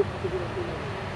を買ってくれています。